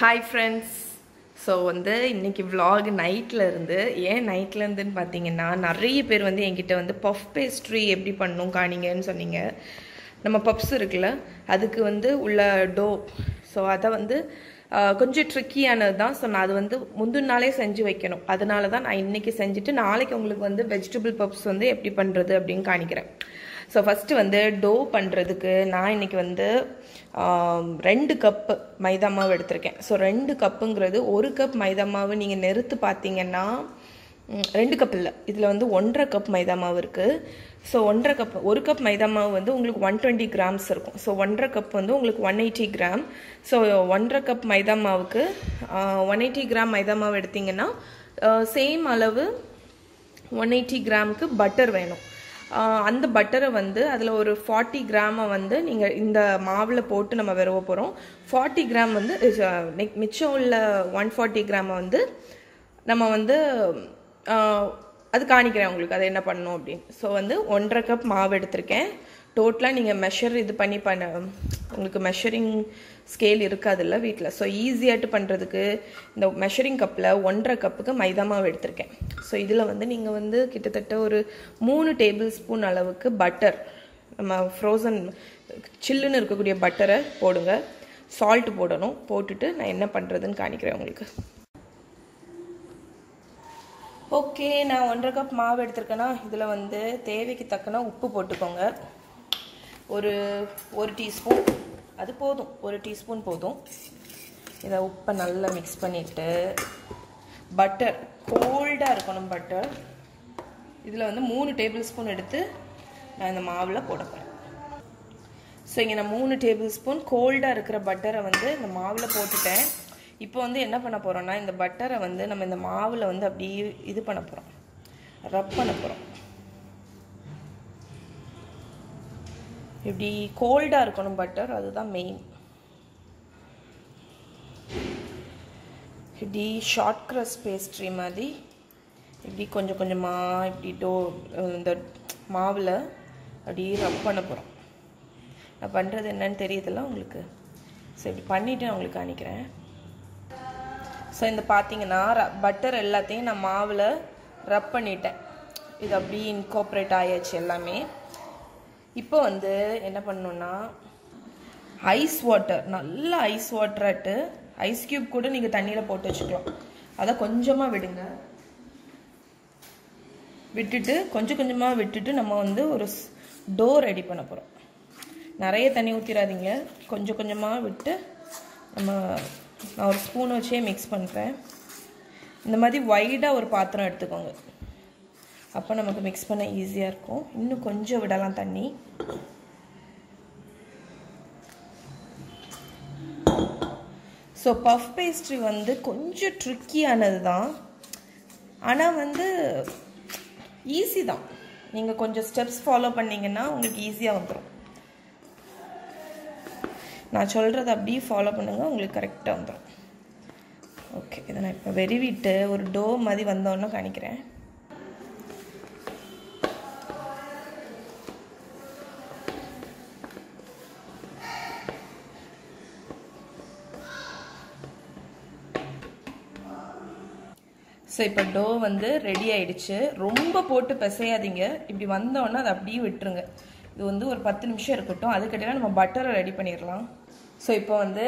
Hi friends so வந்து இன்றைக்கி vlog நைட்டில் இருந்து ஏன் நைட்டில் இருந்துன்னு பார்த்தீங்கன்னா நிறைய பேர் வந்து என்கிட்ட வந்து பஃப் பேஸ்ட்ரி எப்படி பண்ணும் காணிங்கன்னு சொன்னீங்க. நம்ம பப்ஸ் இருக்குல்ல அதுக்கு வந்து உள்ள டோ ஸோ அதை வந்து கொஞ்சம் ட்ரிக்கியானது தான். ஸோ நான் அது வந்து முந்தின நாளே செஞ்சு வைக்கணும். அதனால தான் நான் இன்னைக்கு செஞ்சுட்டு நாளைக்கு உங்களுக்கு வந்து வெஜிடபிள் பப்ஸ் வந்து எப்படி பண்ணுறது அப்படின்னு காணிக்கிறேன். ஸோ ஃபஸ்ட்டு வந்து டோ பண்ணுறதுக்கு நான் இன்றைக்கி வந்து ரெண்டு கப்பு மைதா மாவு எடுத்திருக்கேன். ஸோ ரெண்டு கப்புங்கிறது ஒரு கப் மைதா மாவு நீங்கள் நெருத்து பார்த்தீங்கன்னா ரெண்டு கப் இல்லை. இதில் வந்து ஒன்றரை கப் மைதா மாவு இருக்குது ஸோ ஒன்றரை கப் ஒரு கப் மைதா மாவு வந்து உங்களுக்கு ஒன் டுவெண்ட்டி கிராம்ஸ் இருக்கும். ஸோ ஒன்றரை கப் வந்து உங்களுக்கு ஒன் எயிட்டி கிராம் ஸோ ஒன்றரை கப் மைதா மாவுக்கு ஒன் எயிட்டி கிராம் மைதா மாவு எடுத்தீங்கன்னா சேம் அளவு ஒன் எயிட்டி கிராமுக்கு பட்டர் வேணும். அந்த பட்டரை வந்து அதில் ஒரு ஃபார்ட்டி கிராமை வந்து நீங்கள் இந்த மாவில் போட்டு நம்ம விரவ போகிறோம் ஃபார்ட்டி கிராம் வந்து நெக்- மிச்சம் உள்ள ஒன் ஃபார்ட்டி கிராமை வந்து நம்ம வந்து அது காணிக்கிறேன் உங்களுக்கு அதை என்ன பண்ணணும் அப்படின்னு. ஸோ வந்து ஒன்றரை கப் மாவு எடுத்திருக்கேன். டோட்டலாக நீங்கள் மெஷர் இது பண்ணி பண்ண உங்களுக்கு மெஷரிங் ஸ்கேல் இருக்காதுல்ல வீட்டில் ஸோ ஈஸியாகிட்டு பண்ணுறதுக்கு இந்த மெஷரிங் கப்பில் ஒன்றரை கப்புக்கு மைதா மாவு எடுத்திருக்கேன். ஸோ இதில் வந்து நீங்கள் வந்து கிட்டத்தட்ட ஒரு மூணு டேபிள் ஸ்பூன் அளவுக்கு பட்டர் நம்ம ஃப்ரோசன் சில்லுன்னு இருக்கக்கூடிய பட்டரை போடுங்க. சால்ட் போடணும். போட்டுட்டு நான் என்ன பண்ணுறதுன்னு காணிக்கிறேன் உங்களுக்கு. ஓகே நான் ஒன்றரை கப் மாவு எடுத்திருக்கேன்னா இதில் வந்து தேவைக்கு தக்கன உப்பு போட்டுக்கோங்க. ஒரு ஒரு டீஸ்பூன் அது போதும். ஒரு டீஸ்பூன் போதும். இதை உப்பை நல்லா மிக்ஸ் பண்ணிவிட்டு பட்டர் கோல்டாக இருக்கணும் பட்டர் இதில் வந்து மூணு டேபிள் ஸ்பூன் எடுத்து நான் இந்த மாவில் போட போகிறேன் ஸோ இங்கே நான் மூணு டேபிள் ஸ்பூன் கோல்டாக இருக்கிற பட்டரை வந்து இந்த மாவில் போட்டுட்டேன். இப்போ வந்து என்ன பண்ண போகிறோன்னா இந்த பட்டரை வந்து நம்ம இந்த மாவில் வந்து அப்படியே இது பண்ண போகிறோம் ரப் பண்ண போகிறோம் இப்படி கோல்டாக இருக்கணும் பட்டர் அதுதான் மெயின் இப்படி ஷார்ட் க்ரஸ் பேஸ்ட்ரி மாதிரி இப்படி கொஞ்சம் கொஞ்சமாக இப்படி டோ இந்த மாவில் அப்படியே ரப் பண்ண போகிறோம் நான் பண்ணுறது என்னன்னு தெரியுதுல்ல உங்களுக்கு? ஸோ இப்படி பண்ணிவிட்டு நான் உங்களுக்கு அனுப்பிக்கிறேன் ஸோ இந்த பார்த்தீங்கன்னா பட்டர் எல்லாத்தையும் நான் மாவில் ரப் பண்ணிட்டேன். இது அப்படியே இன்கோப்ரேட் ஆயாச்சு எல்லாமே. இப்போ வந்து என்ன பண்ணணுன்னா ஐஸ் வாட்டர் நல்ல ஐஸ் வாட்டராட்டு ஐஸ் கியூப் கூட நீங்கள் தண்ணியில் போட்டு வச்சுக்கலாம். அதை கொஞ்சமாக விடுங்க. விட்டுட்டு கொஞ்சம் கொஞ்சமாக விட்டுட்டு நம்ம வந்து ஒரு டோ ரெடி பண்ண போகிறோம் நிறைய தண்ணி ஊற்றிடாதீங்க கொஞ்சம் கொஞ்சமாக விட்டு நம்ம நான் ஒரு ஸ்பூன் வச்சே மிக்ஸ் பண்ணுறேன் இந்த மாதிரி வைடாக ஒரு பாத்திரம் எடுத்துக்கோங்க. அப்போ நமக்கு மிக்ஸ் பண்ண ஈஸியாக இருக்கும். இன்னும் கொஞ்சம் விடலாம் தண்ணி. ஸோ பஃப் பேஸ்ட்ரி வந்து கொஞ்சம் ட்ரிக்கியானது தான் ஆனால் வந்து ஈஸி தான். நீங்கள் கொஞ்சம் ஸ்டெப்ஸ் ஃபாலோ பண்ணீங்கன்னா உங்களுக்கு ஈஸியாக வந்துடும் நான் சொல்கிறத அப்படியே ஃபாலோ பண்ணுங்கள் உங்களுக்கு கரெக்டாக வந்துடும் ஓகே இதை நான் இப்போ வெறிவிட்டு ஒரு டோ மாதிரி வந்தோன்னே காணிக்கிறேன் ஸோ இப்போ டோ வந்து ரெடி ஆயிடுச்சு. ரொம்ப போட்டு பிசையாதீங்க. இப்படி வந்தோடனே அதை அப்படியே விட்டுருங்க. இது வந்து ஒரு பத்து நிமிஷம் இருக்கட்டும். அதுக்கிட்ட நம்ம பட்டரை ரெடி பண்ணிடலாம். ஸோ இப்போ வந்து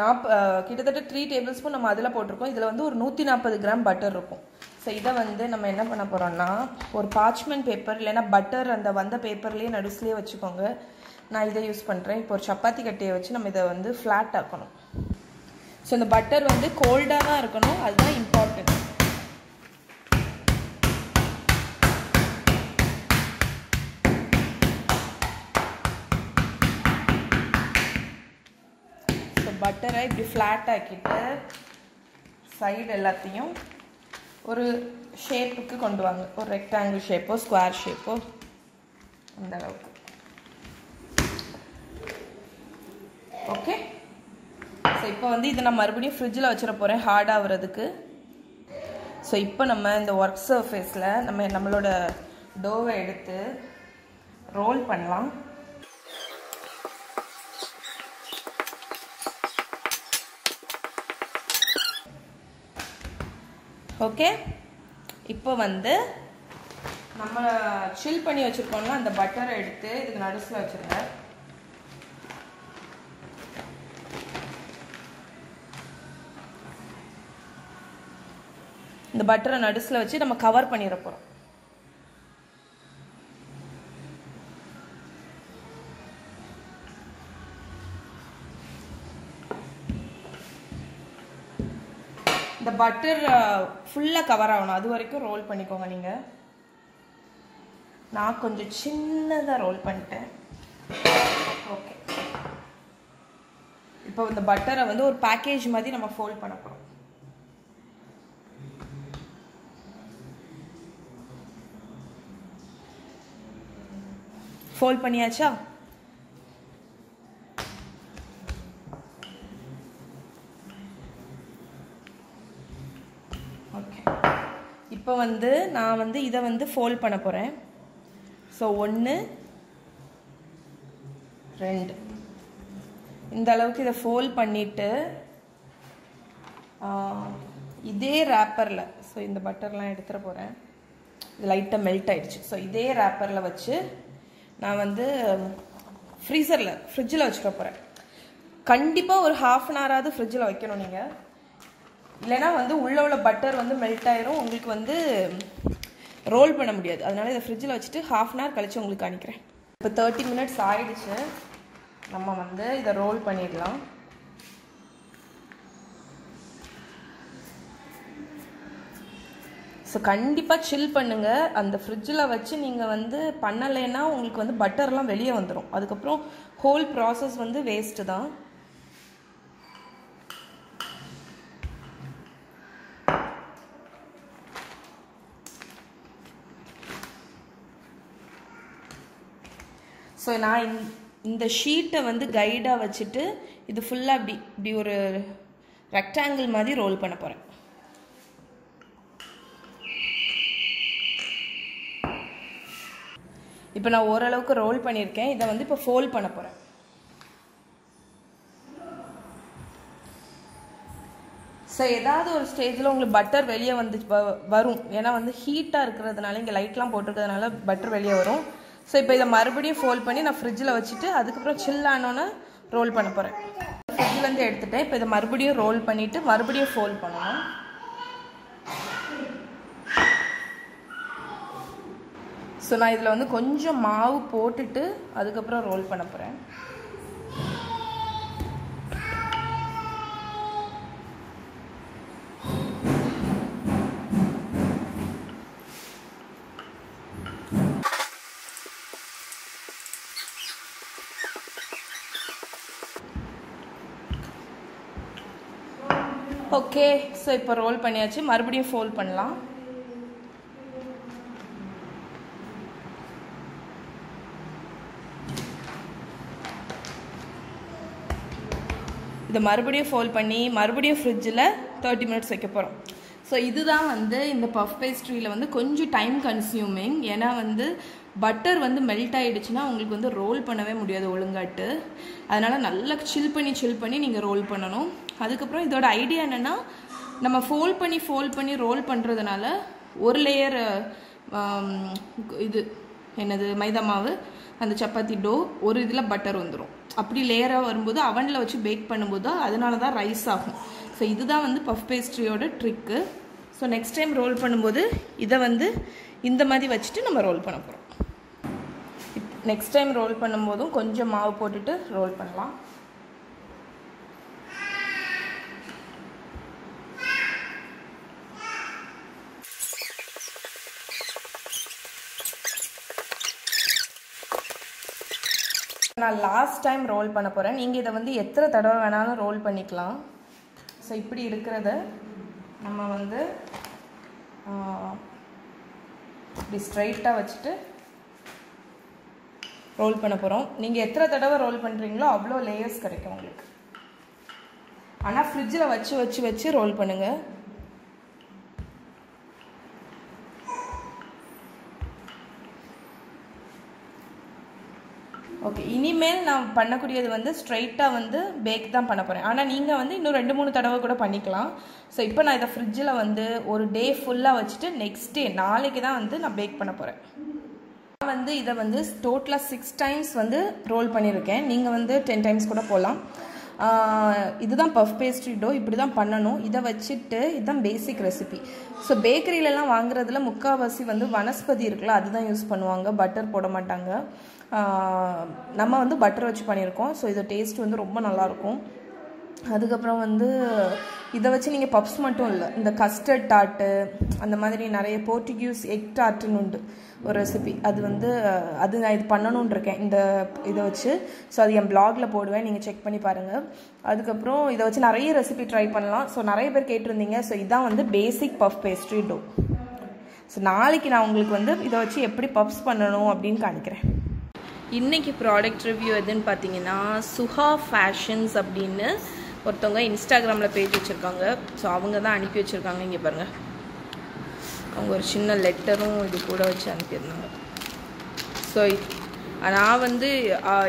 நாப் கிட்டத்தட்ட த்ரீ டேபிள் ஸ்பூன் நம்ம அதில் போட்டிருக்கோம். இதில் வந்து ஒரு நூற்றி நாற்பது கிராம் பட்டர் இருக்கும். ஸோ இதை வந்து நம்ம என்ன பண்ண போகிறோம்னா ஒரு பார்ச்மெண்ட் பேப்பர் இல்லைன்னா பட்டர் அந்த வந்த பேப்பர்லேயே நடுஸ்லேயே வச்சுக்கோங்க. நான் இதை யூஸ் பண்ணுறேன் இப்போ ஒரு சப்பாத்தி கட்டையை வச்சு நம்ம இதை வந்து ஃப்ளாட் ஆக்கணும். ஸோ இந்த பட்டர் வந்து கோல்டாக தான் இருக்கணும். அதுதான் இம்பார்ட்டன்ட் பட்டரை இப்படி ஃப்ளாட் ஆக்கிட்டு சைடு எல்லாத்தையும் ஒரு ஷேப்புக்கு கொண்டு வாங்க. ஒரு ரெக்டாங்கிள் ஷேப்போ ஸ்கொயர் ஷேப்போ இந்த அளவுக்கு. ஓகே ஸோ இப்போ வந்து இதை நான் மறுபடியும் ஃப்ரிட்ஜில் வச்சிட போகிறேன் ஹார்ட் ஆகுறதுக்கு ஸோ இப்போ நம்ம இந்த ஒர்க் சர்ஃபேஸில் நம்ம நம்மளோட டோவை எடுத்து ரோல் பண்ணலாம். ஓகே இப்போ வந்து நம்ம சில் பண்ணி வச்சுருக்கோம்ல அந்த பட்டரை எடுத்து இதுக்கு நடுசில் வச்சுருங்க. இந்த பட்டரை நடுசில் வச்சு நம்ம கவர் பண்ணிட போகிறோம் பட்டர் ஃபுல்லாக கவர் ஆகணும். அது வரைக்கும் ரோல் பண்ணிக்கோங்க நீங்கள் நான் கொஞ்சம் சின்னதாக ரோல் பண்ணிட்டேன். ஓகே இப்போ இந்த பட்டரை வந்து ஒரு பேக்கேஜ் மாதிரி நம்ம ஃபோல்ட் பண்ண போகிறோம் ஃபோல்ட் பண்ணியாச்சா? ஓகே இப்போ வந்து நான் வந்து இதை வந்து ஃபோல்ட் பண்ண போகிறேன் ஸோ ஒன்று ரெண்டு. இந்த அளவுக்கு இதை ஃபோல்ட் பண்ணிவிட்டு இதே ரேப்பரில் ஸோ இந்த பட்டர்லாம் எடுத்துகிற போகிறேன் இது லைட்டாக மெல்ட் ஆகிடுச்சு ஸோ இதே ரேப்பரில் வச்சு நான் வந்து ஃப்ரீசரில் ஃப்ரிட்ஜில் வச்சுக்க போகிறேன் கண்டிப்பாக ஒரு ஹாஃப் அன் ஹவராவது ஃப்ரிட்ஜில் வைக்கணும் நீங்கள் இல்லைனா வந்து உள்ளே உள்ள பட்டர் வந்து மெல்ட் ஆயிரும். உங்களுக்கு வந்து ரோல் பண்ண முடியாது. அதனால இதை ஃப்ரிட்ஜில் வச்சுட்டு ஹாஃப் அன் ஹவர் கழிச்சு உங்களுக்கு அனுப்பிக்கிறேன். இப்போ தேர்ட்டி மினிட்ஸ் ஆயிடுச்சு. நம்ம வந்து இதை ரோல் பண்ணிடலாம். ஸோ கண்டிப்பாக சில் பண்ணுங்கள் அந்த ஃப்ரிட்ஜில் வச்சு நீங்கள் வந்து பண்ணலைன்னா உங்களுக்கு வந்து பட்டர்லாம் வெளியே வந்துடும் அதுக்கப்புறம் ஹோல் ப்ராசஸ் வந்து வேஸ்ட்டு தான். ஸோ நான் இந்த- இந்த ஷீட்டை வந்து கைடாக வச்சுட்டு இது ஃபுல்லாக இப்படி இப்படி ஒரு ரெக்டாங்கிள் மாதிரி ரோல் பண்ண போகிறேன் இப்போ நான் ஓரளவுக்கு ரோல் பண்ணியிருக்கேன். இதை வந்து இப்போ ஃபோல்ட் பண்ண போகிறேன் ஸோ ஏதாவது ஒரு ஸ்டேஜில் உங்களுக்கு பட்டர் வெளியே வந்து வ- வரும். ஏன்னா வந்து ஹீட்டாக இருக்கிறதுனால இங்கே லைட்லாம் போட்டிருக்கிறதுனால பட்டர் வெளியே வரும். ஸோ இப்போ இதை மறுபடியும் ஃபோல்ட் பண்ணி நான் ஃப்ரிட்ஜில் வச்சுட்டு அதுக்கப்புறம் சில்லானோன்னு ரோல் பண்ண போகிறேன் ஃப்ரிட்ஜ்லேருந்து எடுத்துட்டேன். இப்போ இதை மறுபடியும் ரோல் பண்ணிவிட்டு மறுபடியும் ஃபோல்ட் பண்ணணும். ஸோ நான் இதில் வந்து கொஞ்சம் மாவு போட்டுட்டு அதுக்கப்புறம் ரோல் பண்ண போகிறேன் ஓகே ஸோ இப்போ ரோல் பண்ணியாச்சு. மறுபடியும் ஃபோல்ட் பண்ணலாம். இதை மறுபடியும் ஃபோல்ட் பண்ணி மறுபடியும் ஃப்ரிட்ஜில் தேர்ட்டி மினிட்ஸ் வைக்க போகிறோம் ஸோ இதுதான் வந்து இந்த பஃப் பேஸ்ட்ரியில் வந்து கொஞ்சம் டைம் கன்சியூமிங் ஏன்னா வந்து பட்டர் வந்து மெல்ட் ஆகிடுச்சுன்னா உங்களுக்கு வந்து ரோல் பண்ணவே முடியாது ஒழுங்காட்டு. அதனால் நல்லா சில் பண்ணி சில் பண்ணி நீங்கள் ரோல் பண்ணணும். அதுக்கப்புறம் இதோட ஐடியா என்னென்னா நம்ம ஃபோல்ட் பண்ணி ஃபோல்ட் பண்ணி ரோல் பண்ணுறதுனால ஒரு லேயர் இது என்னது மைதா மாவு அந்த சப்பாத்தி டோ ஒரு இதில் பட்டர் வந்துடும் அப்படி லேயராக வரும்போது அவனில் வச்சு பேக் பண்ணும்போது அதனால தான் ரைஸ் ஆகும். ஸோ இதுதான் வந்து puff பேஸ்ட்ரியோட trick so next time roll பண்ணும்போது இதை வந்து இந்த மாதிரி வச்சுட்டு நம்ம ரோல் பண்ண போகிறோம் நெக்ஸ்ட் டைம் ரோல் பண்ணும்போதும் கொஞ்சம் மாவு போட்டுட்டு ரோல் பண்ணலாம். நான் லாஸ்ட் டைம் ரோல் பண்ண போகிறேன் நீங்கள் இதை வந்து எத்தனை தடவை வேணாலும் ரோல் பண்ணிக்கலாம். ஸோ இப்படி இருக்கிறத நம்ம வந்து இப்படி ஸ்ட்ரைட்டாக வச்சுட்டு ரோல் பண்ண போகிறோம் நீங்கள் எத்தனை தடவை ரோல் பண்ணுறீங்களோ அவ்வளோ லேயர்ஸ் கிடைக்கும் உங்களுக்கு. ஆனால் ஃப்ரிட்ஜில் வச்சு வச்சு வச்சு ரோல் பண்ணுங்கள் ஓகே இனிமேல் நான் பண்ணக்கூடியது வந்து ஸ்ட்ரைட்டாக வந்து பேக் தான் பண்ண போகிறேன் ஆனால் நீங்கள் வந்து இன்னும் ரெண்டு மூணு தடவை கூட பண்ணிக்கலாம். ஸோ இப்போ நான் இதை ஃப்ரிட்ஜில் வந்து ஒரு டே ஃபுல்லாக வச்சுட்டு நெக்ஸ்ட் டே நாளைக்கு தான் வந்து நான் பேக் பண்ண போகிறேன் நான் வந்து இதை வந்து டோட்டலாக சிக்ஸ் டைம்ஸ் வந்து ரோல் பண்ணியிருக்கேன். நீங்கள் வந்து டென் டைம்ஸ் கூட போகலாம் இதுதான் பஃப் பேஸ்ட்ரி டோ இப்படி தான் பண்ணணும். இதை வச்சுட்டு இதுதான் பேசிக் ரெசிபி ஸோ பேக்கரியிலலாம் வாங்குறதுல முக்கால்வாசி வந்து வனஸ்பதி இருக்குல்ல அதுதான் யூஸ் பண்ணுவாங்க. பட்டர் போட மாட்டாங்க. நம்ம வந்து பட்டர் வச்சு பண்ணியிருக்கோம். ஸோ இது டேஸ்ட் வந்து ரொம்ப நல்லாயிருக்கும். அதுக்கப்புறம் வந்து இதை வச்சு நீங்கள் பப்ஸ் மட்டும் இல்லை இந்த கஸ்டர்ட் டாட்டு அந்த மாதிரி நிறைய போர்ச்சுகியூஸ் எக் டாட்டுன்னு உண்டு. ஒரு ரெசிபி அது வந்து அது நான் இது பண்ணணும்னு இருக்கேன். இந்த இதை வச்சு. ஸோ அது என் பிளாகில் போடுவேன். நீங்கள் செக் பண்ணி பாருங்கள் அதுக்கப்புறம் இதை வச்சு நிறைய ரெசிபி ட்ரை பண்ணலாம். ஸோ நிறைய பேர் கேட்டிருந்தீங்க. ஸோ இதான் வந்து basic puff pastry dough so நாளைக்கு நான் உங்களுக்கு வந்து இதை வச்சு எப்படி பப்ஸ் பண்ணணும் அப்படின்னு காணிக்கிறேன் இன்றைக்கி ப்ராடக்ட் ரிவ்யூ எதுன்னு பார்த்தீங்கன்னா சுஹா ஃபேஷன்ஸ் அப்படின்னு ஒருத்தவங்க இன்ஸ்டாகிராமில் பேஜ் வச்சுருக்காங்க. ஸோ அவங்க தான் அனுப்பி வச்சுருக்காங்க. இங்கே பாருங்கள் அவங்க ஒரு சின்ன லெட்டரும் இது கூட வச்சு அனுப்பியிருந்தாங்க. ஸோ நான் வந்து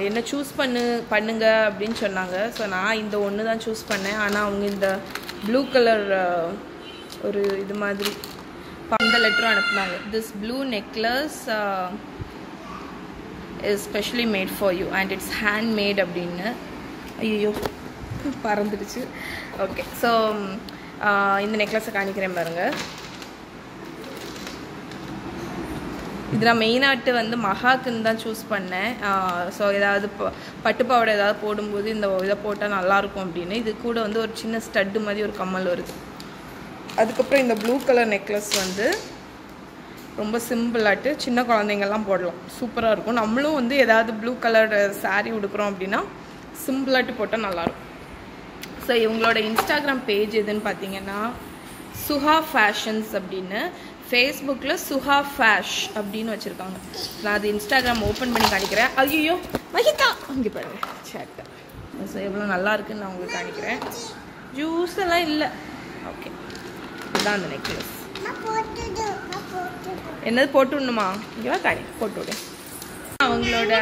என்ன சூஸ் பண்ணு பண்ணுங்க அப்படின்னு சொன்னாங்க. ஸோ நான் இந்த ஒன்று தான் சூஸ் பண்ணேன். ஆனால் அவங்க இந்த ப்ளூ கலர் ஒரு இது மாதிரி அந்த லெட்டரும் அனுப்புனாங்க. This blue necklace is specially made for you and it's hand made அப்படின்னு. ஐயோ பறந்துடுச்சு. ஓகே ஸோ um, இந்த நெக்லஸை காணிக்கிறேன் பாருங்கள் இது நான் மெயினாட்டு வந்து மகாக்குன்னு தான் சூஸ் பண்ணேன். ஸோ ஏதாவது பட்டுப்பாவோட ஏதாவது போடும்போது இந்த இதை போட்டால் நல்லாயிருக்கும் அப்படின்னு. இது கூட வந்து ஒரு சின்ன ஸ்டட்டு மாதிரி ஒரு கம்மல் வருது. அதுக்கப்புறம் இந்த ப்ளூ கலர் நெக்லஸ் வந்து ரொம்ப சிம்பிளாட்டு சின்ன குழந்தைங்கள்லாம் போடலாம். சூப்பராக இருக்கும். நம்மளும் வந்து ஏதாவது ப்ளூ கலர் சாரீ உடுக்குறோம் அப்படின்னா சிம்பிளாட்டு போட்டால் நல்லாயிருக்கும். ஸோ இவங்களோட இன்ஸ்டாகிராம் பேஜ் எதுன்னு பார்த்தீங்கன்னா சுஹா ஃபேஷன்ஸ் அப்படின்னு. ஃபேஸ்புக்கில் சுஹா ஃபேஷ் அப்படின்னு வச்சுருக்காங்க. நான் அது இன்ஸ்டாகிராம் ஓப்பன் பண்ணி காணிக்கிறேன் ஐயோ மகிதா! அங்கே பாருங்க சேட்டை ஸோ எவ்வளோ நல்லா இருக்குன்னு நான் உங்களுக்கு காணிக்கிறேன் ஜூஸ் எல்லாம் இல்லை. ஓகே இதுதான் அந்த நெக்லஸ் என்னது போட்டு விடணுமா இங்கேவா காணி போட்டு விடு அவங்களோட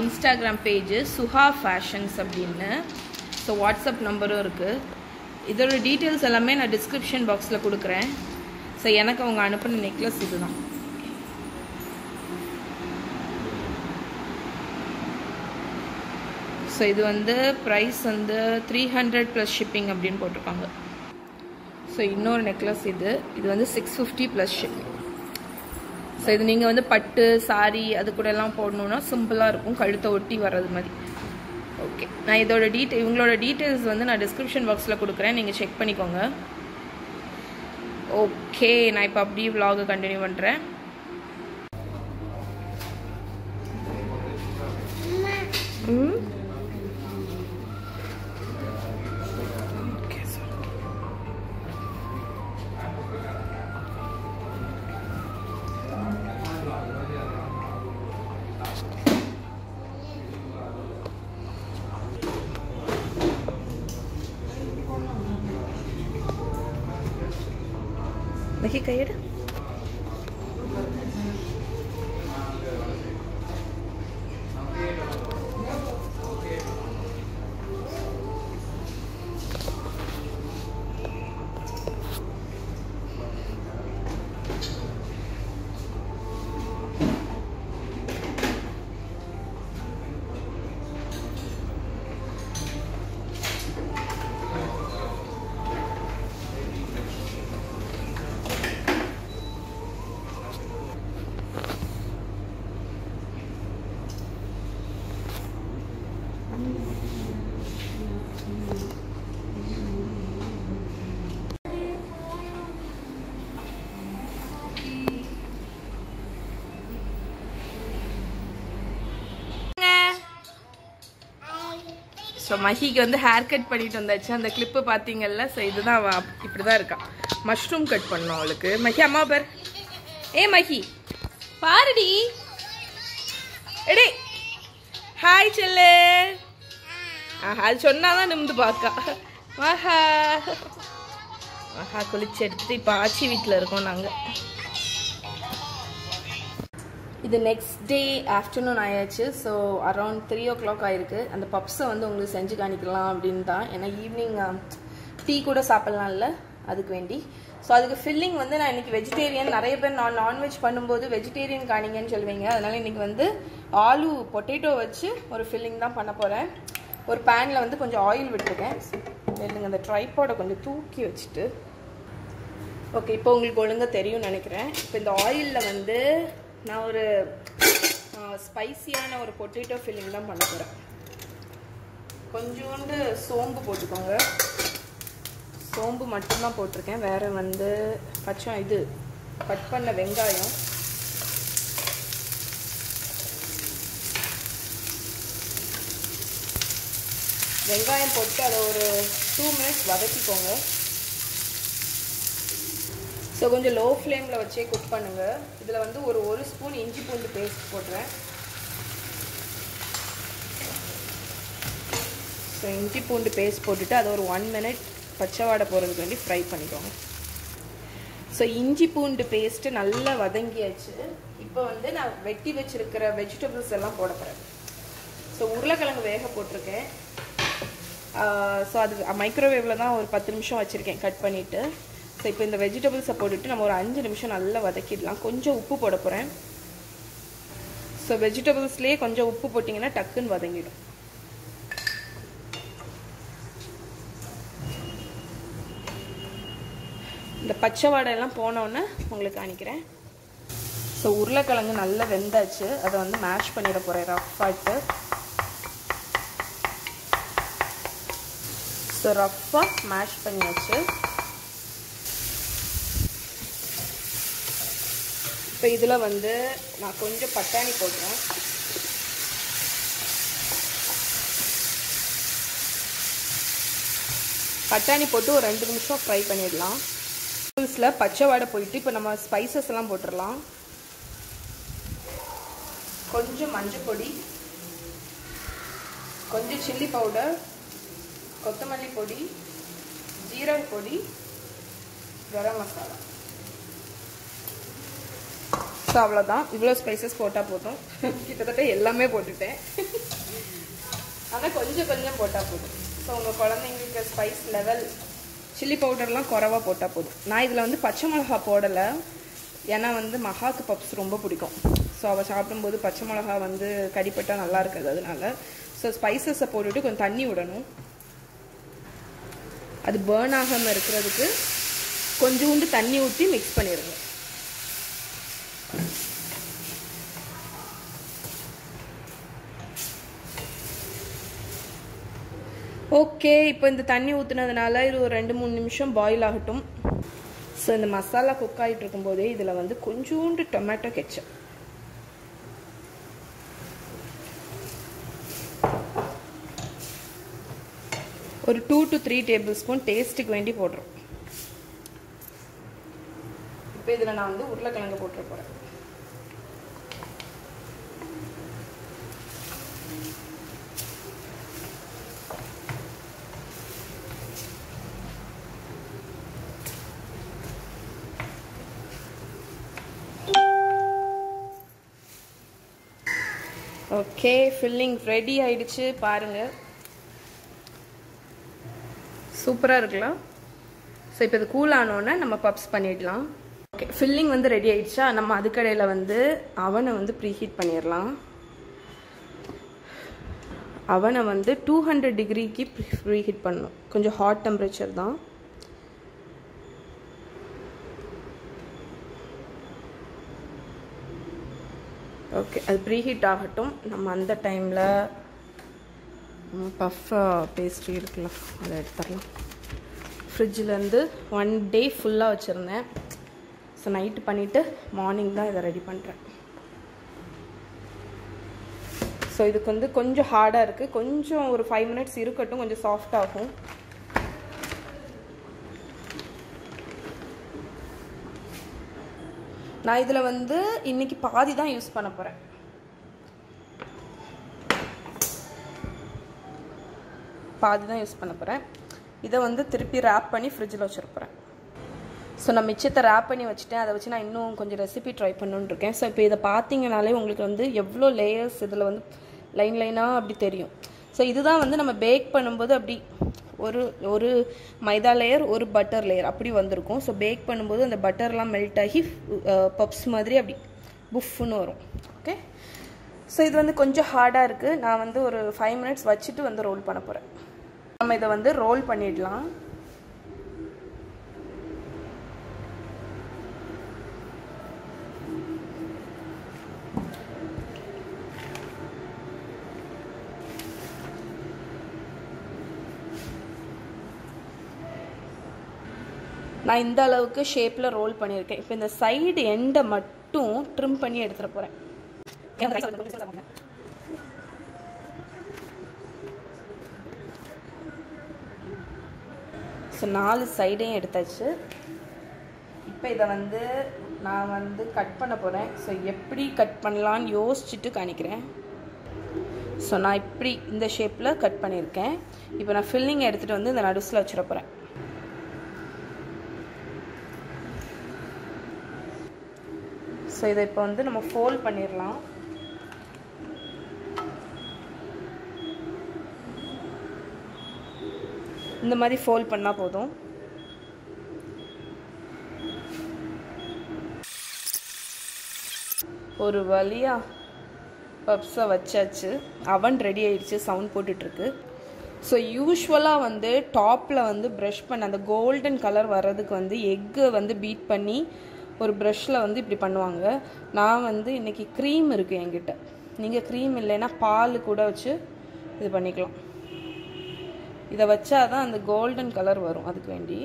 இன்ஸ்டாகிராம் பேஜு சுஹா ஃபேஷன்ஸ் அப்படின்னு. ஸோ வாட்ஸ்அப் நம்பரும் இருக்குது இதோட டீட்டெயில்ஸ் எல்லாமே நான் டிஸ்கிரிப்ஷன் பாக்ஸில் கொடுக்குறேன். ஸோ எனக்கு அவங்க அனுப்பின நெக்லஸ் இதுதான். ஸோ இது வந்து ப்ரைஸ் வந்து த்ரீ ஹண்ட்ரட் ப்ளஸ் ஷிப்பிங் அப்படின்னு போட்டிருக்காங்க. ஸோ இன்னொரு நெக்லஸ் இது. இது வந்து six fifty plus shipping so இது நீங்கள் வந்து பட்டு சாரி அது கூட எல்லாம் போடணுன்னா சிம்பிளாக இருக்கும். கழுத்தை ஒட்டி வர்றது மாதிரி. ஓகே நான் இதோட டீட்டெயில் இவங்களோட டீட்டெயில்ஸ் வந்து நான் டிஸ்கிரிப்ஷன் பாக்ஸில் கொடுக்குறேன். நீங்கள் செக் பண்ணிக்கோங்க. ஓகே நான் இப்போ அப்படியே விலாகை கண்டினியூ பண்ணுறேன் ம்? ஸோ மஹிக்கு வந்து ஹேர் கட் பண்ணிட்டு வந்தாச்சு. அந்த கிளிப்பு பார்த்தீங்கல்ல ஸோ இதுதான் அவ இப்படி தான் இருக்கா. மஷ்ரூம் கட் பண்ணோம் அவளுக்கு. மஹி அம்மா பார். ஏ மஹி பாருடி. எடே. Hi cell. ஆஹா அது சொன்னாதான் நிமிந்து பார்க்கா. மஹா மஹா குளிச்சு எடுத்துட்டு இப்போ ஆச்சி வீட்டில் இருக்கோம் நாங்கள் இது நெக்ஸ்ட் டே ஆஃப்டர்நூன் ஆயாச்சு. So around three o'clock ஆயிருக்கு. அந்த பப்ஸை வந்து உங்களுக்கு செஞ்சு காணிக்கலாம் அப்படின்னு தான். ஏன்னா ஈவினிங் டீ um, கூட சாப்பிட்லாம்ல அதுக்கு வேண்டி. ஸோ அதுக்கு ஃபில்லிங் வந்து நான் இன்னைக்கு வெஜிடேரியன் நிறைய பேர் நான் நான்வெஜ் பண்ணும்போது வெஜிடேரியன் காணிங்கன்னு சொல்லுவீங்க. அதனால இன்னைக்கு வந்து ஆலு பொட்டேட்டோ வச்சு ஒரு ஃபில்லிங் தான் பண்ண போகிறேன் ஒரு பேனில் வந்து கொஞ்சம் ஆயில் விட்டுருக்கேன். இல்லைங்க அந்த ட்ரைப்பாடை கொஞ்சம் தூக்கி வச்சுட்டு. ஓகே இப்போ உங்களுக்கு ஒழுங்காக தெரியும்னு நினைக்கிறேன். இப்போ இந்த ஆயிலில் வந்து நான் ஒரு ஸ்பைசியான ஒரு பொட்டேட்டோ ஃபில்லிங் தான் பண்ண போகிறேன் கொஞ்சோண்டு சோம்பு போட்டுக்கோங்க. சோம்பு மட்டும்தான் போட்டிருக்கேன். வேறு வந்து பச்சை இது கட் பண்ண வெங்காயம். வெங்காயம் போட்டு அதை ஒரு டூ மினிட்ஸ் வதக்கிக்கோங்க. ஸோ கொஞ்சம் லோ ஃப்ளேமில் வச்சே குக் பண்ணுங்கள் இதில் வந்து ஒரு ஒரு ஸ்பூன் இஞ்சி பூண்டு பேஸ்ட் போடுறேன் ஸோ இஞ்சி பூண்டு பேஸ்ட் போட்டுட்டு அதை ஒரு ஒன் மினிட் பச்சை வாடை போகிறதுக்கு வேண்டி ஃப்ரை பண்ணிக்கோங்க. ஸோ இஞ்சி பூண்டு பேஸ்ட்டு நல்லா வதங்கியாச்சு. இப்போ வந்து நான் வெட்டி வச்சுருக்கிற வெஜிடபிள்ஸ் எல்லாம் போட போகிறேன் ஸோ உருளைக்கிழங்கு வேக போட்டிருக்கேன். ஸோ அது மைக்ரோவேவில் தான் ஒரு பத்து நிமிஷம் வச்சுருக்கேன். கட் பண்ணிவிட்டு ஸோ இப்போ இந்த வெஜிடபிள்ஸை போட்டுட்டு நம்ம ஒரு அஞ்சு நிமிஷம் நல்லா வதக்கிடலாம். கொஞ்சம் உப்பு போட போகிறேன் ஸோ வெஜிடபிள்ஸ்லேயே கொஞ்சம் உப்பு போட்டிங்கன்னா டக்குன்னு வதங்கிடும். இந்த பச்சை வாடையெல்லாம் போனோன்னே உங்களுக்கு காணிக்கிறேன் ஸோ உருளைக்கிழங்கு நல்லா வெந்தாச்சு. அதை வந்து மேஷ் பண்ணிட போகிறேன் ரஃப்பாட்டு ஸோ ரஃப்பாக மேஷ் பண்ணியாச்சு. இப்போ இதில் வந்து நான் கொஞ்சம் பட்டாணி போடுறேன் பட்டாணி போட்டு ஒரு ரெண்டு நிமிஷம் ஃப்ரை பண்ணிடலாம். நூடுல்ஸில் பச்சை வாடை போயிட்டு இப்போ நம்ம ஸ்பைசஸ் எல்லாம் போட்டுடலாம். கொஞ்சம் மஞ்சள் பொடி கொஞ்சம் சில்லி பவுடர் கொத்தமல்லி பொடி ஜீரக பொடி கரம் மசாலா. ஸோ அவ்வளோதான் இவ்வளோ ஸ்பைசஸ் போட்டால் போதும். கிட்டத்தட்ட எல்லாமே போட்டுட்டேன். ஆனால் கொஞ்சம் கொஞ்சம் போட்டால் போதும். ஸோ உங்கள் குழந்தைங்களுக்கு ஸ்பைஸ் லெவல் சில்லி பவுடர்லாம் குறவாக போட்டால் போதும். நான் இதில் வந்து பச்சை மிளகா போடலை. ஏன்னா வந்து மகாக்கு பப்ஸ் ரொம்ப பிடிக்கும். ஸோ அவள் சாப்பிடும்போது பச்சை மிளகா வந்து கடிப்பட்டால் நல்லா இருக்காது அதனால. ஸோ ஸ்பைசஸை போட்டுட்டு கொஞ்சம் தண்ணி விடணும். அது பேர்ன் ஆகாமல் இருக்கிறதுக்கு கொஞ்சோண்டு தண்ணி ஊற்றி மிக்ஸ் பண்ணிடுங்க ஓகே இப்போ இந்த தண்ணி ஊற்றுனதுனால இது ஒரு ரெண்டு மூணு நிமிஷம் பாயில் ஆகட்டும். ஸோ இந்த மசாலா குக் ஆகிட்டு இருக்கும்போதே இதில் வந்து கொஞ்சோண்டு டொமேட்டோ கெச்சப் ஒரு two to three table spoon டேஸ்ட்டுக்கு வேண்டி போடுறோம். இப்போ இதில் நான் வந்து உருளைக்கிழங்கு போட்டுற போகிறேன் ஓகே ஃபில்லிங் ரெடி ஆயிடுச்சு பாருங்கள் சூப்பராக இருக்கலாம். ஸோ இப்போ இது கூல் ஆனோடனே நம்ம பப்ஸ் பண்ணிடலாம். ஓகே ஃபில்லிங் வந்து ரெடி ஆயிடுச்சா? நம்ம அதுக்கடையில் வந்து அவனை வந்து ப்ரீஹீட் பண்ணிடலாம். அவனை வந்து டூ ஹண்ட்ரட் டிகிரிக்கு ப்ரீஹீட் பண்ணணும். கொஞ்சம் ஹாட் டெம்பரேச்சர் தான். ஓகே அது ப்ரீஹீட் ஆகட்டும். நம்ம அந்த டைமில் பஃப் பேஸ்ட்ரி இருக்கலாம் அதை எடுத்துடலாம். ஃப்ரிட்ஜிலேருந்து ஒன் டே ஃபுல்லாக வச்சுருந்தேன். ஸோ நைட்டு பண்ணிவிட்டு மார்னிங் தான் இதை ரெடி பண்ணுறேன் ஸோ இதுக்கு வந்து கொஞ்சம் ஹார்டாக இருக்குது கொஞ்சம் ஒரு ஃபைவ் மினிட்ஸ் இருக்கட்டும். கொஞ்சம் சாஃப்ட் நான் இதில் வந்து இன்னைக்கு பாதி தான் யூஸ் பண்ண போகிறேன் பாதி தான் யூஸ் பண்ண போகிறேன் இதை வந்து திருப்பி ரேப் பண்ணி ஃப்ரிட்ஜில் வச்சுருப்பேன் ஸோ நான் மிச்சத்தை ரேப் பண்ணி வச்சுட்டேன். அதை வச்சு நான் இன்னும் கொஞ்சம் ரெசிபி ட்ரை பண்ணணுன்னு இருக்கேன். ஸோ இப்போ இதை பார்த்தீங்கனாலே உங்களுக்கு வந்து எவ்வளோ லேயர்ஸ் இதில் வந்து லைன் லைனாக அப்படி தெரியும். ஸோ இதுதான் வந்து நம்ம பேக் பண்ணும்போது அப்படி ஒரு ஒரு மைதா லேயர் ஒரு பட்டர் லேயர் அப்படி வந்திருக்கும். ஸோ பேக் பண்ணும்போது அந்த பட்டர்லாம் மெல்ட் ஆகி பப்ஸ் மாதிரி அப்படி புஃப்னு வரும். ஓகே ஸோ இது வந்து கொஞ்சம் ஹார்டாக இருக்குது நான் வந்து ஒரு ஃபைவ் மினிட்ஸ் வச்சுட்டு வந்து ரோல் பண்ண போகிறேன் நம்ம இதை வந்து ரோல் பண்ணிடலாம். நான் இந்த அளவுக்கு ஷேப்பில் ரோல் பண்ணியிருக்கேன். இப்போ இந்த சைடு எண்டை மட்டும் ட்ரிம் பண்ணி எடுத்துகிட்டு போகிறேன் ஸோ நாலு சைடையும் எடுத்தாச்சு. இப்போ இதை வந்து நான் வந்து கட் பண்ண போகிறேன் ஸோ எப்படி கட் பண்ணலான்னு யோசிச்சுட்டு காணிக்கிறேன் ஸோ நான் இப்படி இந்த ஷேப்பில் கட் பண்ணியிருக்கேன். இப்போ நான் ஃபில்லிங் எடுத்துகிட்டு வந்து இந்த நடுஸில் வச்சிட போகிறேன் ஸோ இதை இப்போ வந்து நம்ம ஃபோல்ட் பண்ணிடலாம். இந்த மாதிரி ஃபோல்ட் பண்ணால் போதும். ஒரு வழியாக பப்ஸை வச்சாச்சு. அவன் ரெடி ஆயிடுச்சு சவுண்ட் போட்டுட்ருக்கு. ஸோ யூஸ்வலாக வந்து டாப்பில் வந்து ப்ரஷ் பண்ண அந்த கோல்டன் கலர் வர்றதுக்கு வந்து எக்கு வந்து பீட் பண்ணி ஒரு ப்ரஷ்ஷில் வந்து இப்படி பண்ணுவாங்க. நான் வந்து இன்றைக்கி க்ரீம் இருக்குது என்கிட்ட. நீங்கள் க்ரீம் இல்லைன்னா பால் கூட வச்சு இது பண்ணிக்கலாம். இதை வச்சா தான் அந்த கோல்டன் கலர் வரும். அதுக்கு வேண்டி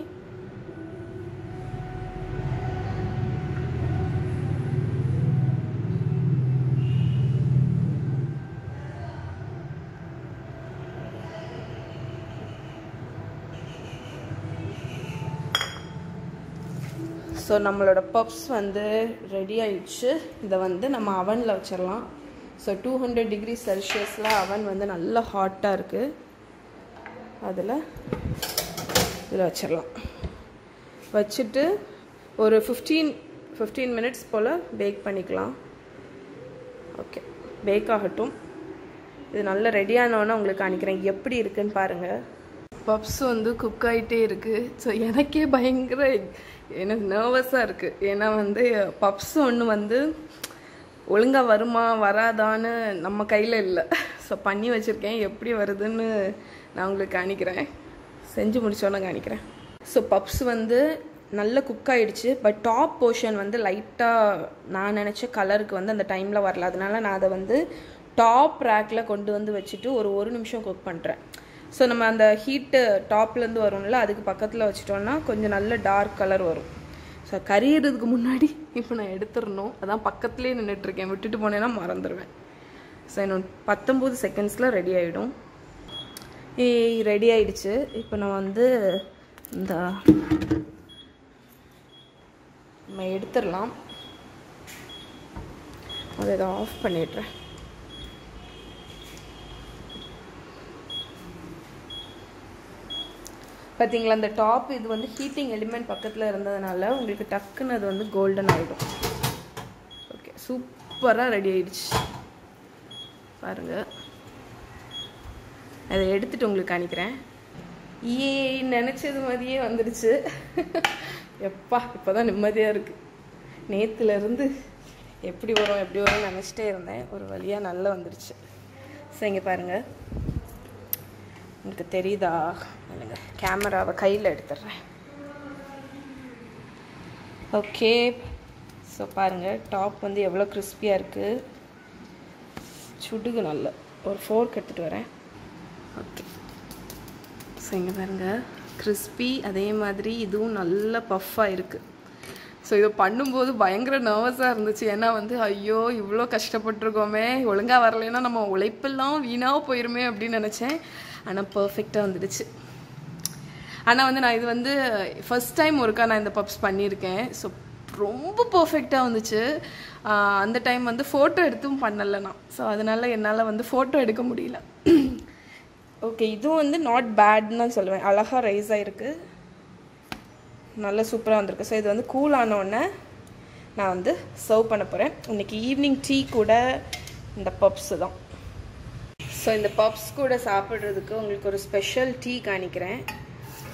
ஸோ நம்மளோட பப்ஸ் வந்து ரெடி ஆயிடுச்சு. இதை வந்து நம்ம அவனில் வச்சிடலாம். ஸோ டூ ஹண்ட்ரட் டிகிரி செல்சியஸில் அவன் வந்து நல்லா ஹாட்டாக இருக்குது அதில் இதில் வச்சிடலாம். வச்சுட்டு ஒரு ஃபிஃப்டீன் ஃபிஃப்டீன் மினிட்ஸ் போல் பேக் பண்ணிக்கலாம். ஓகே பேக் ஆகட்டும். இது நல்லா ரெடியானவொன்னே உங்களுக்கு அனுக்கிறேன் எப்படி இருக்குன்னு பாருங்கள் பப்ஸ் வந்து குக் ஆகிட்டே இருக்குது ஸோ எனக்கே பயங்கர எனக்கு நர்வஸாக இருக்குது ஏன்னா வந்து பப்ஸ் ஒன்று வந்து ஒழுங்காக வருமா வராதான்னு நம்ம கையில் இல்லை. ஸோ பண்ணி வச்சுருக்கேன். எப்படி வருதுன்னு நான் உங்களுக்கு காணிக்கிறேன். செஞ்சு முடிச்சோன்னே காணிக்கிறேன். ஸோ பப்ஸ் வந்து நல்ல குக் ஆகிடுச்சு பட் டாப் போர்ஷன் வந்து லைட்டாக நான் நினச்ச கலருக்கு வந்து அந்த டைமில் வரல. அதனால நான் அதை வந்து டாப் ரேக்கில் கொண்டு வந்து வச்சுட்டு ஒரு ஒரு நிமிஷம் குக் பண்ணுறேன் ஸோ நம்ம அந்த ஹீட்டு டாப்லேருந்து வரும்ல அதுக்கு பக்கத்தில் வச்சிட்டோம்னா கொஞ்சம் நல்ல டார்க் கலர் வரும். ஸோ கரியறதுக்கு முன்னாடி இப்போ நான் எடுத்துடணும் அதான் பக்கத்துலேயே நின்றுட்டுருக்கேன் விட்டுட்டு போனேன்னா மறந்துடுவேன் ஸோ இன்னும் பத்தொம்போது செகண்ட்ஸில் ரெடி ஆகிடும் ரெடி ஆயிடுச்சு. இப்போ நான் வந்து இந்த நம்ம எடுத்துடலாம். அதை இதை ஆஃப் பண்ணிடுறேன். பார்த்தீங்களா அந்த டாப் இது வந்து ஹீட்டிங் எலிமெண்ட் பக்கத்தில் இருந்ததுனால உங்களுக்கு டக்குன்னு அது வந்து கோல்டன் ஆகிடும் ஓகே சூப்பராக ரெடி ஆயிடுச்சு. பாருங்கள் அதை எடுத்துட்டு உங்களுக்கு அனுப்பிக்கிறேன் ஏ நினச்சது மாதிரியே வந்துடுச்சு எப்பா இப்போ தான் நிம்மதியாக இருக்குது நேற்றுலேருந்து எப்படி வரும் எப்படி வரும்னு நினச்சிட்டே இருந்தேன். ஒரு வழியாக நல்லா வந்துடுச்சு சரிங்க இங்கே பாருங்கள் உங்களுக்கு தெரியுதா? இல்லைங்க கேமராவை கையில் எடுத்துடுறேன். ஓகே ஸோ பாருங்கள் டாப் வந்து எவ்வளோ கிறிஸ்பியாக இருக்குது சுடுகு நல்ல. ஒரு ஃபோர்க் எடுத்துகிட்டு வரேன். ஓகே ஸோ இங்கே பாருங்கள் கிறிஸ்பி அதே மாதிரி இதுவும் நல்ல பஃப்பாக இருக்குது ஸோ இதை பண்ணும்போது பயங்கர நர்வஸாக இருந்துச்சு. ஏன்னா வந்து ஐயோ இவ்வளோ கஷ்டப்பட்டிருக்கோமே. ஒழுங்காக வரலைன்னா நம்ம உழைப்பெல்லாம் வீணாக போயிருமே அப்படின்னு நினச்சேன். ஆனால் பர்ஃபெக்டாக வந்துடுச்சு. ஆனால் வந்து நான் இது வந்து ஃபஸ்ட் டைம் ஒருக்கா நான் இந்த பப்ஸ் பண்ணியிருக்கேன். ஸோ ரொம்ப பர்ஃபெக்டாக வந்துச்சு. அந்த டைம் வந்து ஃபோட்டோ எடுத்தும் பண்ணலை நான். ஸோ அதனால் என்னால் வந்து ஃபோட்டோ எடுக்க முடியல. ஓகே இதுவும் வந்து நாட் பேட்னு தான் சொல்லுவேன். அழகாக ரைஸ் ஆகிருக்கு நல்லா சூப்பராக வந்திருக்கு. ஸோ இது வந்து கூல் ஆனோடனே நான் வந்து சர்வ் பண்ண போகிறேன் இன்னைக்கு ஈவினிங் டீ கூட இந்த பப்ஸு தான். ஸோ இந்த பப்ஸ் கூட சாப்பிட்றதுக்கு உங்களுக்கு ஒரு ஸ்பெஷல் டீ காணிக்கிறேன்.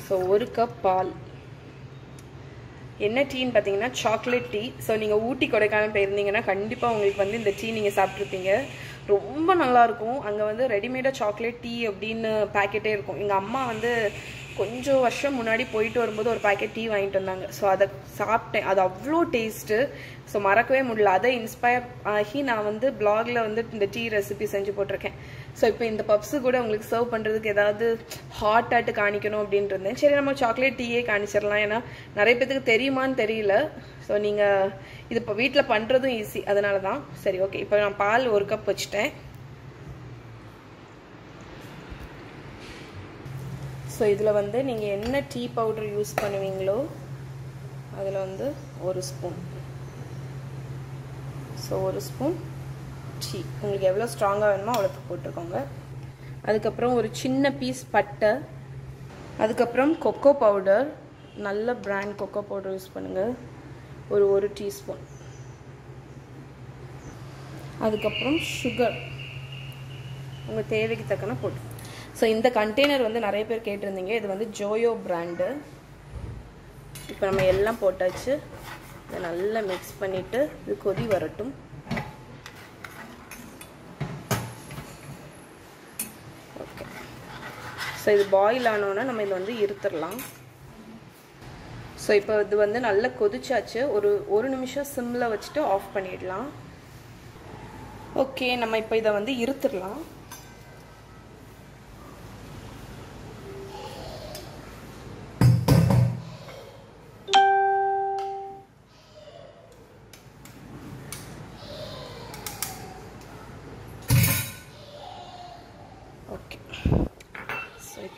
ஸோ ஒரு கப் பால். என்ன டீன்னு பார்த்தீங்கன்னா சாக்லேட் டீ ஸோ நீங்கள் ஊட்டி கொடைக்கானல் போயிருந்தீங்கன்னா கண்டிப்பாக உங்களுக்கு வந்து இந்த டீ நீங்கள் சாப்பிட்ருப்பீங்க ரொம்ப நல்லாயிருக்கும் அங்கே வந்து ரெடிமேடாக சாக்லேட் டீ அப்படின்னு பேக்கெட்டே இருக்கும். எங்கள் அம்மா வந்து கொஞ்சம் வருஷம் முன்னாடி போயிட்டு வரும்போது ஒரு பேக்கெட் டீ வாங்கிட்டு வந்தாங்க. ஸோ அதை சாப்பிட்டேன். அது அவ்வளோ டேஸ்ட்டு ஸோ மறக்கவே முடியல. அதை இன்ஸ்பயர் ஆகி நான் வந்து பிளாகில் வந்து இந்த டீ ரெசிபி செஞ்சு போட்டிருக்கேன். ஸோ இப்போ இந்த பப்ஸு கூட உங்களுக்கு சர்வ் பண்ணுறதுக்கு ஏதாவது ஹாட் ஆட்டு காணிக்கணும் அப்படின்ட்டு இருந்தேன். சரி நம்ம சாக்லேட் டீயே காணிச்சிடலாம். ஏன்னா நிறைய பேத்துக்கு தெரியுமான்னு தெரியல. ஸோ நீங்கள் இது இப்போ வீட்டில் பண்ணுறதும் ஈஸி அதனால தான் சரி ஓகே இப்போ நான் பால் ஒரு கப் வச்சுட்டேன். ஸோ இதில் வந்து நீங்கள் என்ன டீ பவுடர் யூஸ் பண்ணுவீங்களோ அதில் வந்து ஒரு ஸ்பூன் ஸோ ஒரு ஸ்பூன் டீ உங்களுக்கு எவ்வளோ ஸ்ட்ராங்காக வேணுமோ அவ்வளோக்கு போட்டுக்கோங்க. அதுக்கப்புறம் ஒரு சின்ன பீஸ் பட்டை அதுக்கப்புறம் கொக்கோ பவுடர் நல்ல பிராண்ட் கொக்கோ பவுடர் யூஸ் பண்ணுங்கள் ஒரு ஒரு டீஸ்பூன் அதுக்கப்புறம் சுகர் உங்கள் தேவைக்கு தக்கன போட்டு ஸோ இந்த கண்டெய்னர் வந்து நிறைய பேர் கேட்டிருந்தீங்க. இது வந்து ஜோயோ பிராண்டு இப்போ நம்ம எல்லாம் போட்டாச்சு. இதை நல்லா மிக்ஸ் பண்ணிவிட்டு இது கொதி வரட்டும். ஸோ இது பாயில் ஆனோன்னா நம்ம இதை வந்து இருத்துடலாம் ஸோ இப்போ இது வந்து நல்லா கொதிச்சாச்சு. ஒரு ஒரு நிமிஷம் சிம்மில் வச்சுட்டு ஆஃப் பண்ணிடலாம். ஓகே நம்ம இப்போ இதை வந்து இருத்துடலாம்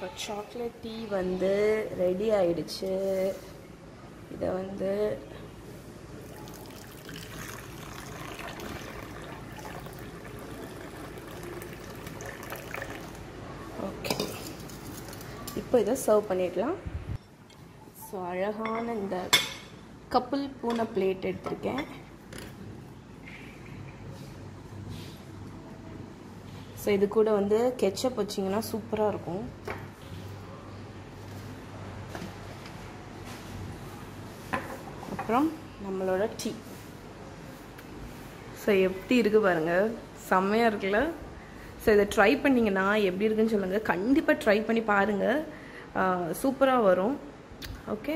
இப்போ சாக்லேட் டீ வந்து ரெடி ஆயிடுச்சு. இதை வந்து ஓகே இப்போ இதை சர்வ் பண்ணிடலாம். ஸோ அழகான இந்த கப்புல் பூனை பிளேட் எடுத்திருக்கேன். ஸோ இது கூட வந்து கெச்சப் வச்சிங்கன்னா சூப்பராக இருக்கும். அப்புறம் நம்மளோட டீ. ஸோ எப்படி இருக்குது பாருங்கள் செம்மையாக இருக்குல்ல? ஸோ இதை ட்ரை பண்ணிங்கன்னா எப்படி இருக்குன்னு சொல்லுங்கள் கண்டிப்பாக ட்ரை பண்ணி பாருங்கள் சூப்பராக வரும். ஓகே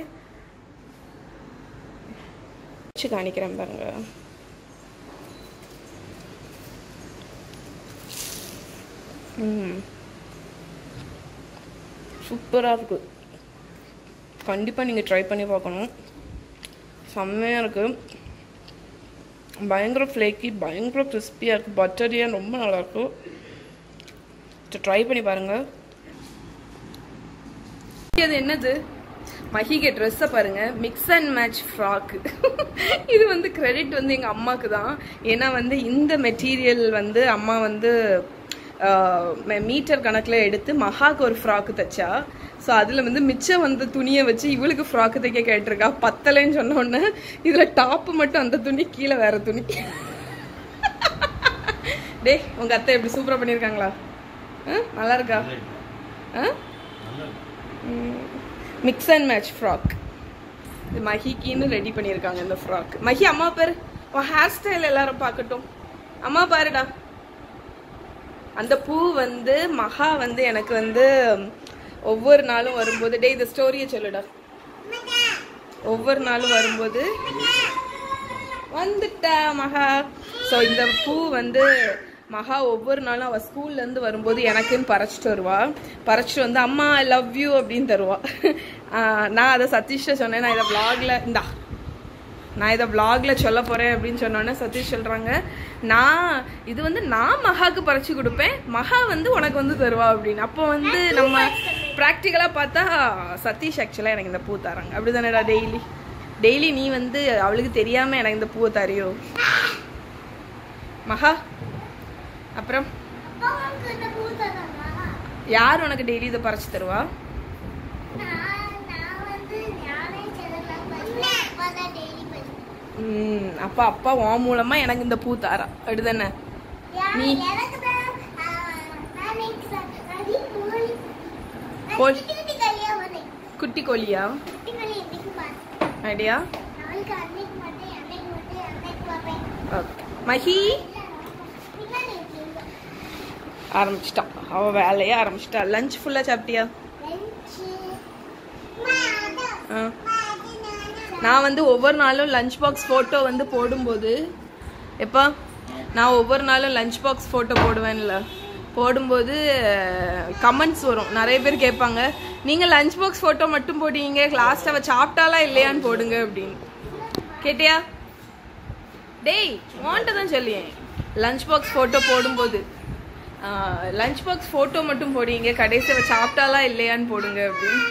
வச்சு காணிக்கிறேன் பாருங்க. ம் சூப்பராக இருக்குது கண்டிப்பாக நீங்கள் ட்ரை பண்ணி பார்க்கணும். செம்மையாக இருக்குது பயங்கர ஃப்ளேக்கி பயங்கர கிறிஸ்பியாக இருக்குது பட்டரியாக ரொம்ப நல்லாயிருக்கும் ட்ரை பண்ணி பாருங்கள் அது என்னது? மஹிகே ட்ரெஸ்ஸை பாருங்க. மிக்ஸ் அண்ட் மேட்ச் ஃப்ராக்கு இது வந்து கிரெடிட் வந்து எங்கள் அம்மாவுக்கு தான். ஏன்னா வந்து இந்த மெட்டீரியல் வந்து அம்மா வந்து மீட்டர் கணக்கில் எடுத்து மகாக்கு ஒரு ஃப்ராக்கு தைச்சா ஸோ அதில் வந்து மிச்சம் வந்த துணியை வச்சு இவளுக்கு ஃப்ராக்கு தைக்க கேட்டிருக்கா. பத்தலைன்னு சொன்ன உடனே இதில் டாப்பு மட்டும் அந்த துணி கீழே வேற துணி. டே உங்கள் அத்தை எப்படி சூப்பராக பண்ணியிருக்காங்களா? ஆ நல்லா இருக்கா? ஆ? மிக்ஸ் அண்ட் மேட்ச் ஃப்ராக் இது மஹிக்கின்னு ரெடி பண்ணியிருக்காங்க இந்த ஃப்ராக் மஹி அம்மா பேர். உன் ஹேர் ஸ்டைல் எல்லாரும் பார்க்கட்டும். அம்மா பாருடா. அந்த பூ வந்து மகா வந்து எனக்கு வந்து ஒவ்வொரு நாளும் வரும்போது டே இந்த ஸ்டோரியை சொல்லுடா. ஒவ்வொரு நாளும் வரும்போது வந்துட்டா மகா. ஸோ இந்த பூ வந்து மகா ஒவ்வொரு நாளும் அவள் ஸ்கூல்லேருந்து வரும்போது எனக்குன்னு பறைச்சிட்டு வருவா. பறைச்சிட்டு வந்து அம்மா ஐ லவ் யூ அப்படின்னு தருவா. நான் அதை சதீஷ்ட சொன்னேன் நான் இதை vlogல இந்தா நான் இதை வ்ளாகில் சொல்ல போகிறேன் அப்படின்னு சொன்னோன்னே சதீஷ் சொல்கிறாங்க நான் இது வந்து நான் மகாக்கு பறிச்சு கொடுப்பேன். மகா வந்து உனக்கு வந்து தருவா அப்படின்னு. அப்போ வந்து நம்ம ப்ராக்டிக்கலாக பார்த்தா சதீஷ் ஆக்சுவலாக எனக்கு இந்த பூ தராங்க. அப்படி தானேடா டெய்லி டெய்லி நீ வந்து அவளுக்கு தெரியாமல் எனக்கு இந்த பூவை தரியோ? மகா அப்புறம்? யார் உனக்கு டெய்லி இதை பறிச்சு தருவா? நான் வந்து நானே சில ம் அப்பா அப்பா உன் மூலமா எனக்கு இந்த பூ தாரா. அப்படிதானே? நீ-. குட்டி கோழியா ஐடியா மஹி ஆரம்பிச்சிட்டான். அவ வேலையே ஆரம்பிச்சிட்டா. லஞ்ச் ஃபுல்லா சாப்பிட்டியா லஞ்ச் ஆ. நான் வந்து ஒவ்வொரு நாளும் லஞ்ச் பாக்ஸ் ஃபோட்டோ வந்து போடும்போது எப்பா நான் ஒவ்வொரு நாளும் லஞ்ச் பாக்ஸ் ஃபோட்டோ போடுவேன்ல. போடும்போது கமெண்ட்ஸ் வரும். நிறைய பேர் கேட்பாங்க நீங்கள் லஞ்ச் பாக்ஸ் ஃபோட்டோ மட்டும் போடுவீங்க? லாஸ்ட் அவள் சாப்பிட்டாலா இல்லையான்னு போடுங்க அப்படின்னு. கேட்டியா? டேய் வாண்ட்டு தான் சொல்லியேன் லஞ்ச் பாக்ஸ் ஃபோட்டோ போடும்போது லஞ்ச் பாக்ஸ் ஃபோட்டோ மட்டும் போடுவீங்க? கடைசி அவள் சாப்பிட்டாலா இல்லையான்னு போடுங்க அப்படின்னு.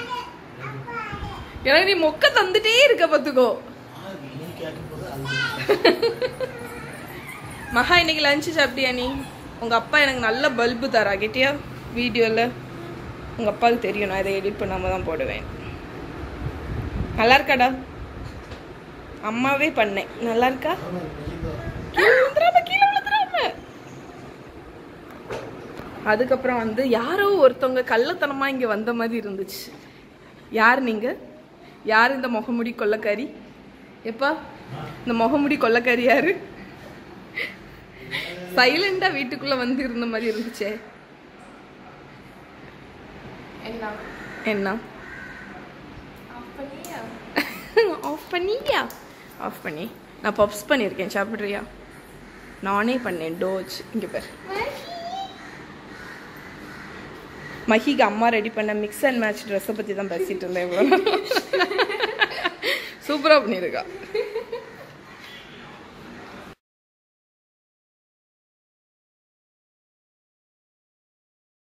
எனக்கு நீ மொக்க தந்துட்டே இருக்க பத்துக்கோ மகா இன்னைக்கு லஞ்சு சாப்பிட்டியா நீ? உங்க அப்பா எனக்கு நல்ல பல்பு தரா கேட்டியா? வீடியோல. உங்க அப்பாவுக்கு தெரியும் நான் இதை எடிட் பண்ணாம தான் போடுவேன். நல்லா இருக்காடா? அம்மாவே பண்ணேன் நல்லா இருக்கா? அதுக்கப்புறம் வந்து யாரோ ஒருத்தவங்க கள்ளத்தனமா இங்க வந்த மாதிரி இருந்துச்சு. யார் நீங்க? யார் இந்த முகமுடி கொள்ளக்காரி? எப்பா? இந்த முகமுடி கொள்ளக்காரி யாரு? சைலண்டா வீட்டுக்குள்ள வந்து இருந்த மாதிரி இருந்துச்சே. என்ன? ஆஃப் பண்ணியா? ஆஃப் பண்ணி. நான் பப்ஸ் பண்ணியிருக்கேன். சாப்பிட்றியா? நானே பண்ணேன். டோஜ். இங்கே பேர். மஹிக்கு அம்மா ரெடி பண்ண மிக்ஸ் அண்ட் மேட்ச் ட்ரெஸ்ஸை பற்றி தான் பேசிட்டு இருந்தேன் இவ்வளோ சூப்பராக பண்ணியிருக்கா